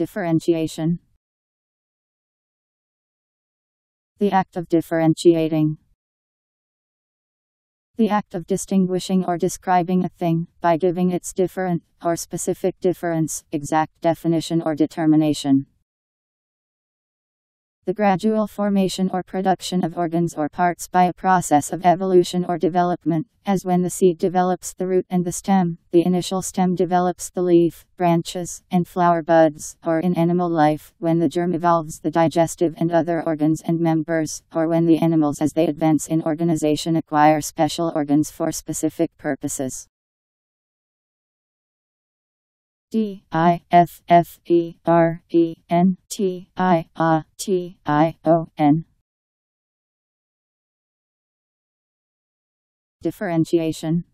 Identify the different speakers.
Speaker 1: Differentiation. The act of differentiating. The act of distinguishing or describing a thing, by giving its different, or specific difference, exact definition or determination. The gradual formation or production of organs or parts by a process of evolution or development, as when the seed develops the root and the stem, the initial stem develops the leaf, branches, and flower buds, or in animal life, when the germ evolves the digestive and other organs and members, or when the animals as they advance in organization acquire special organs for specific purposes. D I F F E R E N T I A T I O N. Differentiation